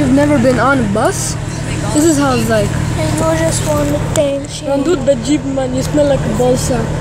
You've never been on a bus? This is how it's like. I know just want to thank. Don't do the jeep man, you smell like a balsa.